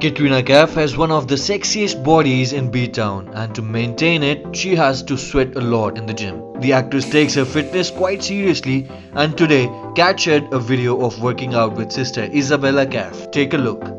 Katrina Kaif has one of the sexiest bodies in B-Town and to maintain it, she has to sweat a lot in the gym. The actress takes her fitness quite seriously and today Kat shared a video of working out with sister Isabella Kaif. Take a look.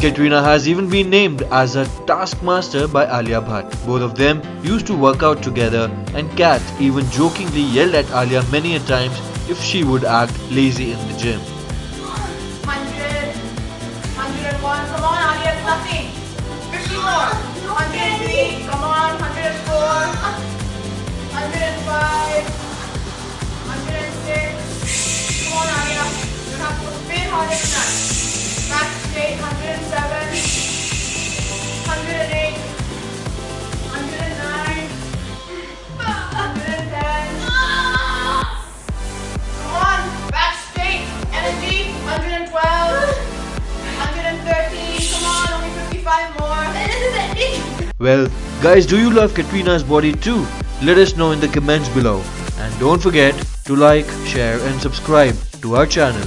Katrina has even been named as a taskmaster by Alia Bhatt. Both of them used to work out together and Kat even jokingly yelled at Alia many a times if she would act lazy in the gym. 100, 101, come on Alia, it's nothing. 50 more. 103, come on, 104, 105, 106. Come on Alia, you have to spin harder straight, 107, 108, 109, 110. Come on, back straight, energy, 112, 113, come on, only 55 more. Well, guys, do you love Katrina's body too? Let us know in the comments below. And don't forget to like, share and subscribe to our channel.